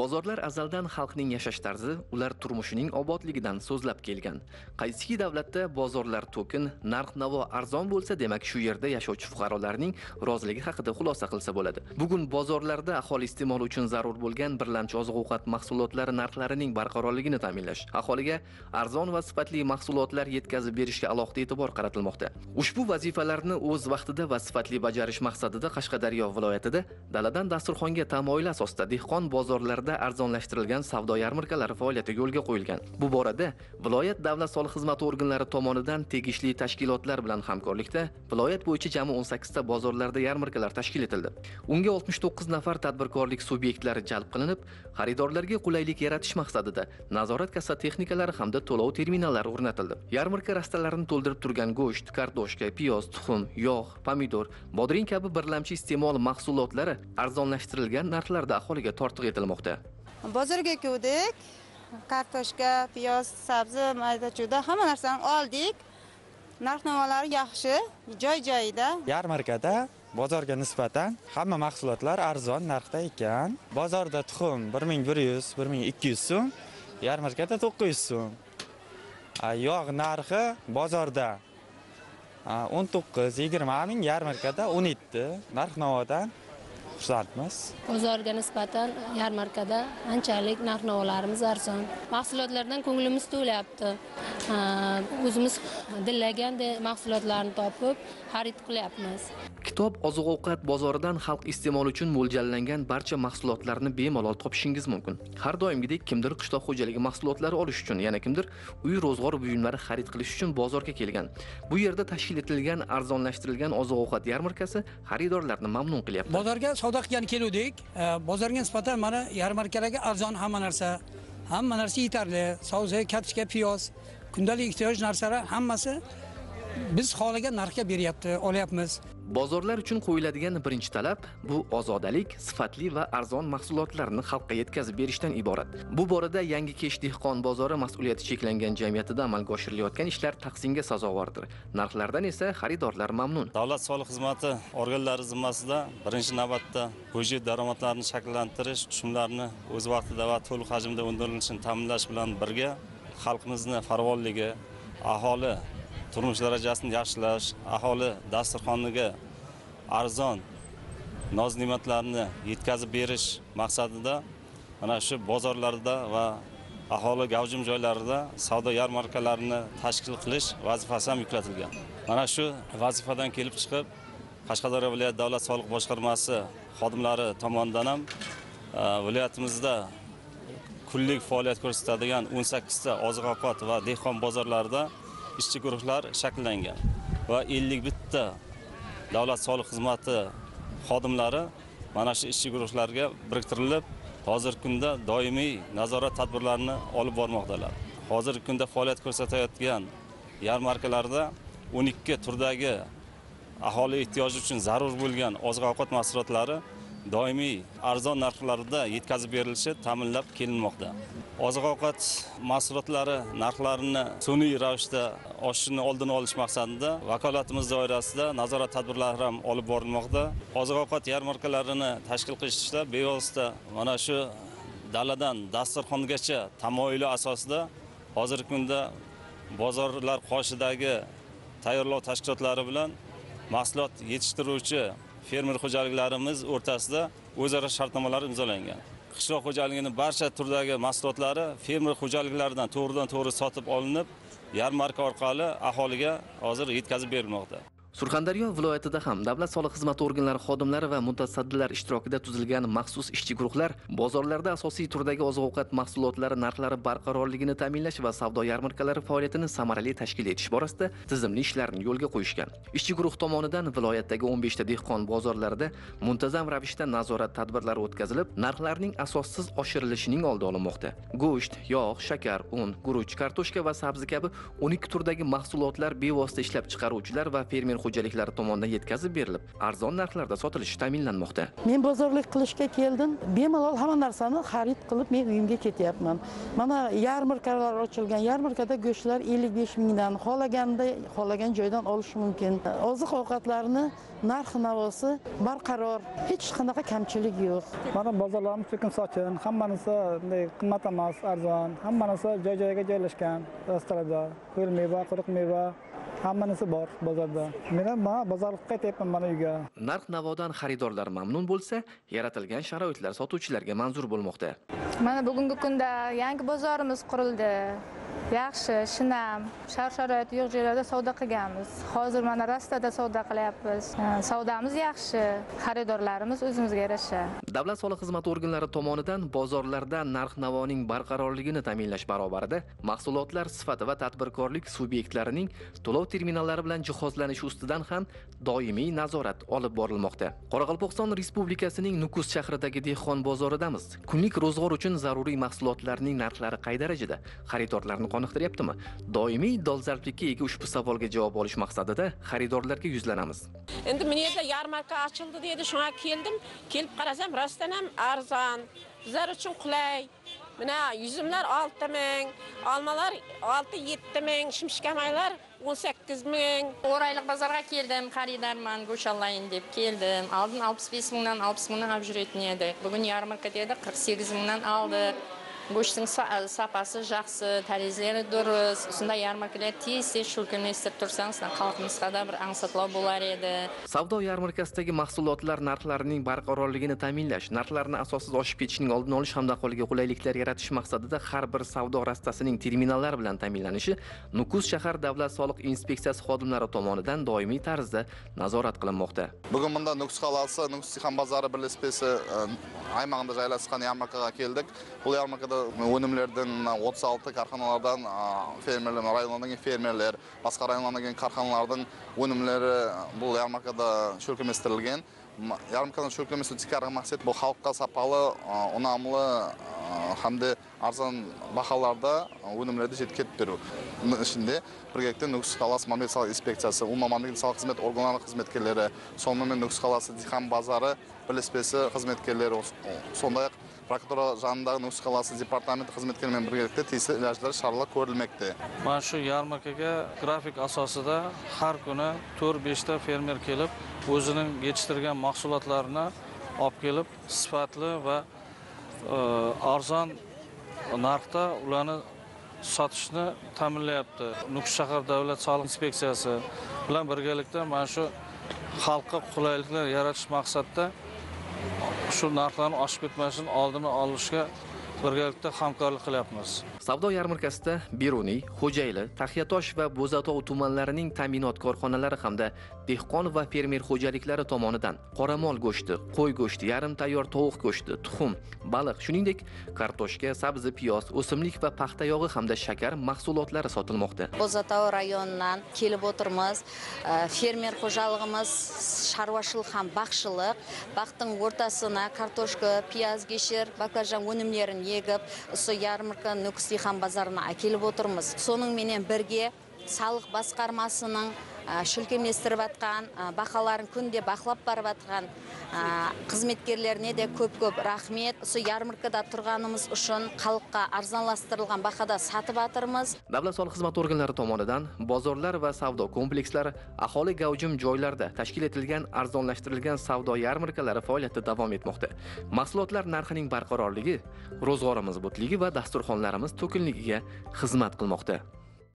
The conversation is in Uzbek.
bozorlar azaldan xalqning yashash tarzi ular turmushining obodligidan so'zlab kelgan. Qaysiki davlatda bozorlar to'kin narx navo arzon bo'lsa demak shu yerda yashovchi fuqarolarning roziligi haqida xulosa qilsa bo'ladi. Bugun bozorlarda aholi iste'moli uchun zarur bo'lgan birlamchi oziq ovqat mahsulotlari narxlarining barqarorligini ta'minlash aholiga arzon va sifatli mahsulotlar yetkazib berishga alohida e'tibor qaratilmoqda. Ushbu vazifalarni o'z vaqtida va sifatli bajarish maqsadida qashqadaryo viloyatida daladan dasturxonga tamoyil asosida dehqon bozorlarida arzonlashtirilgan savdo yarmarkalari faoliyati yo'lga qo'yilgan. Bu borada viloyat davlat soliq xizmati organlari tomonidan tegishli tashkilotlar bilan hamkorlikda viloyat bo'yicha jami 18 ta bozorlarda yarmarkalar tashkil etildi. Unga 69 nafar tadbirkorlik subyektlari jalb qilinib xaridorlarga qulaylik yaratish maqsadida nazorat kassa texnikalari hamda to'lov terminallari o'rnatildi. Yarmarka rastalarini to'ldirib turgan go'sht kartoshka piyoz tuxum yog' pomidor bodring kabi birlamchi iste'mol mahsulotlari arzonlashtirilgan narxlarda aholiga tortiq etilmoqda. Bozorga keldik kartoshka piyoz sabzi mayda chuyda hamma narsani oldik. Narx navolari yaxshi joy joyida. Yarmarkada bozorga nisbatan hamma mahsulotlar arzon narxda ekan. Bozorda tuxum 1100 1200 so'm yarmarkada 900 so'm. A, yog' narxi bozorda o'n 19 20 ming yarmarkada 17 narx navodan xursandmiz. Bozorga nisbatan yarmarkada anchalik narx navolarimiz arzon. Mahsulotlardan ko'nglimiz to'layapti. O'zimiz dillagan mahsulotlarni topib xarid qilyapmiz. Kitob oziq-ovqat bozoridan xalq iste'moli uchun mo'ljallangan barcha mahsulotlarni bemalol topishingiz mumkin. Har doimgidek kimdir qishloq xo'jaligi mahsulotlari olish uchun, yana kimdir uy ro'zg'or buyumlari xarid qilish uchun bozorga kelgan. Bu yerda tashkil etilgan arzonlashtirilgan oziq-ovqat yarmarkasi xaridorlarni mamnun qilyapti. bozorga savdo qilgani keluvdik bozorga nisbatan mana yarmarkalarga arzon hamma narsa hamma narsa yetarli sabzi kartoshka piyoz kundalik ehtiyoj narsalar hammasi biz xohlagan narxga beryapti olyapmiz Bozorlar uchun qo'yiladigan birinchi talab bu ozodalik, sifatli va arzon mahsulotlarni xalqqa yetkazib berishdan iborat. Bu borada Yangi Kesh dehqon bozori mas'uliyati cheklangan jamiyatida amalga oshirilayotgan ishlar tahsinga sazovordir. Narxlardan esa xaridorlar mamnun. davlat soliq xizmati organlari zimmasida birinchi navbatda byudjet daromadlarini shakllantirish tushumlarni o'z vaqtida va to'liq hajmda undirilishini ta'minlash bilan birga xalqimizni farovonligi aholi turmush darajasini yaxshilash aholi dasturxoniga arzon noz ne'matlarni yetkazib berish maqsadida mana shu bozorlarda va aholi gavjum joylarida savdo yarmarkalarini tashkil qilish vazifasi ham yuklatilgan. Mana shu vazifadan kelib chiqib qashqadaryo viloyat davlat soliq boshqarmasi xodimlari tomonidan ham e, viloyatimizda kunlik faoliyat ko'rsatadigan 18 ta oziq ovqat va dehqon bozorlarida ishchi guruhlar shakllangan va 51 ta davlat soliq xizmati xodimlari mana shu ishchi guruhlarga biriktirilib hozirgi kunda doimiy nazorat tadbirlarini olib bormoqdalar. Hozirgi kunda faoliyat ko'rsatayotgan yarmarkalarda 12 turdagi aholi ehtiyoji uchun zarur bo'lgan oziq ovqat mahsulotlari doimiy arzon narxlarda yetkazib berilishi ta'minlab kelinmoqda. Oziq ovqat mahsulotlari narxlarini sun'iy ravishda oshishini oldini olish maqsadida vakolatimiz doirasida nazorat tadbirlari ham olib borilmoqda. Oziq ovqat yarmarkalarini tashkil qilishda bevosita mana shu daladan dasturxongacha tamoyili asosida hozirgi kunda bozorlar qoshidagi tayyorlov tashkilotlari bilan mahsulot yetishtiruvchi fermer xo'jaliklarimiz o'rtasida o'zaro shartnomalar imzolangan. Qishloq xo'jaligini barcha turdagi mahsulotlari fermer xo'jaliklaridan to'g'ridan to'g'ri sotib olinib yarmarka orqali aholiga hozir yetkazib berilmoqda. Surxondaryo viloyatida ham davlat soliq xizmati organlari xodimlari va mutasaddilar ishtirokida tuzilgan maxsus ishchi guruhlar bozorlarda asosiy turdagi oziq-ovqat mahsulotlari narxlari barqarorligini ta'minlash va savdo yarmarkalari faoliyatini samarali tashkil etish borasida tizimli ishlarni yo'lga qo'yishgan. Ishchi guruh tomonidan viloyatdagi 15 ta dehqon bozorlarida muntazam ravishda nazorat tadbirlari o'tkazilib, narxlarning asossiz oshirilishining oldi olinmoqda. Go'sht, yog', shakar, un, guruch, kartoshka va sabzi kabi 12 turdagi mahsulotlar bevosita ishlab chiqaruvchilar va fermer xo'jaliklari tomonidan yetkazib berilib, arzon narxlarda sotilishi ta'minlanmoqda. men bozorlik qilishga keldim. Bemalol hamma narsani xarid qilib men uyimga ketyapman. Mana yarmarkalar ochilgan. Yarmarkada go'shtlar ellik besh mingdan xohlaganda xohlagan joydan olish mumkin. Oziq ovqatlarni narx navosi barqaror. Hech qanaqa kamchilik yo'q. Mana bozorlarimiz tekin sochin hammanisi bunday qimmat emas arzon. Hammanisi joy joyiga joylashgan. Rastalarda ho'l meva quruq meva hammanisi bor bozorda. Men ham mana bozorga qaytyapman mana uyga. Narx navodan xaridorlar mamnun bo'lsa yaratilgan sharoitlar sotuvchilarga manzur bo'lmoqda. Mana bugungi kunda yangi bozorimiz qurildi yaxshi shinam. Shart sharoiti yo'q joylarda savdo qilganmiz. Hozir mana rastada savdo qilyapmiz. Savdomiz yaxshi. Xaridorlarimiz o'zimizga yarasha. Davlat soliq xizmati organlari tomonidan bozorlarda narx navoning barqarorligini ta'minlash barobarida mahsulotlar sifati va tadbirkorlik subyektlarining to'lov terminallari bilan jihozlanishi ustidan ham doimiy nazorat olib borilmoqda. Qoraqalpog'iston respublikasining nukus shahridagi dehqon bozoridamiz kunlik ro'zg'or uchun zaruriy mahsulotlarning narxlari qay darajada? Xaridorlarni qoniqtiryaptimi doimiy dolzarblikka ega ushbu savolga javob olish maqsadida xaridorlarga yuzlanamiz endi bu yerda yarmarka ochildi deydi shunga keldim kelib qarasam rostdan ham arzon bizlar uchun qulay mana yuzimlar olti ming olmalar olti yetti ming shimshkamaylar o'n sakkiz ming O'rayliq bozorga keldim, xaridorman, go'sht olayin deb keldim. Oldin 65 mingdan 60 mingdan olib yurayotgan edik. Bugun yarmarkada edi 48 mingdan oldik. Go'shtning sa- sapasi yaxshi, tarizlari durust. Shunda yarmarkalar tez-tez shulkinlashtirib tursangiz, xalqimizga bir ansatlo bo'lar edi. savdo yarmarkasidagi mahsulotlar narxlarining barqarorligini ta'minlash narxlarni asossiz oshib ketishining oldini olish hamda aholiga qulayliklar yaratish maqsadida har bir savdo rastasining terminallar bilan ta'minlanishi nukus shahar davlat soliq inspeksiyasi xodimlari tomonidan doimiy tarzda nazorat qilinmoqda bugun bunda nukus qalasi nukus dehqon bozori birlashmasi e, aymog'ida joylashgan yarmarkaga keldik bu yarmarkada өнімлердің отыз алты карханалардан фермерлер райондagi fermerlar boshqa rayonlardagi korxonalarning өнімлері бұл ярмаркада шөлкеместірілген ярмарканың шөлкемесі тикарғы мақсат бұл халыққа сапалы ұнамлы hamda arzon baholarda өнімлерді жеткізіп беру. Ішінде біргелікте нүкіс қаласы мамлекеттік салық инспекциясы umuman мемлекеттік салық қызмет органдарының қызметкерлері сонымен нүкіс қаласы дихан базары бірлеспесі қызметкерлері сондай ақ прокуратура жанындағы нүкіс қаласы департаменті қызметкерлерімен біргелікте тиісті ilojlar шаралар ko'rilmoqda mana shu yarmarkaga grafik asosida har kuni to'rt beshta fermer kelib o'zining yetishtirgan mahsulotlarini olib kelib sifatli va arzon narxda ularni sotishni ta'minlayapti nukus shahar davlat soliq inspeksiyasi bilan birgalikda mana shu xalqqa qulayliklar yaratish maqsadida shu narxlarni oshib ketmasin oldini olishga birgalikda hamkorlik qilyapmiz. Savdo yarmarkasida beruniy xo'jayli taxiyatosh va bo'zatov tumanlarining ta'minot korxonalari hamda dehqon va fermer xo'jaliklari tomonidan qoramol go'shti qo'y go'shti yarim tayyor tovuq go'shti tuxum baliq shuningdek kartoshka sabzi piyoz o'simlik va paxta yog'i hamda shakar mahsulotlari sotilmoqda. Bo'zatov rayonidan kelib o'tirmiz. Fermer xo'jaligimiz chorvachilik ham baxshilik baqtning o'rtasina kartoshka piyoz geshir baklajan өнімлерін егіп осы ярмарка нүкіс дихан базарына әкеліп отырмыз. Соның менен бірге салық басқармасының шүлкеместіріп атқан бақаларын күнде бақылап барып атқан қызметкерлеріне де көп көп рахмет. Осы ярмаркада тұрғанымыз үшін халыққа арзанластырылған бағада сатып жатырмыз davlat soliq xizmati organlari tomonidan bozorlar va savdo komplekslari aholi gavjum joylarda tashkil etilgan arzonlashtirilgan savdo yarmarkalari faoliyati davom etmoqda. Mahsulotlar narxining barqarorligi ro'zg'orimiz butligi va dasturxonlarimiz to'kinligiga xizmat qilmoqda.